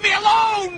Leave me alone!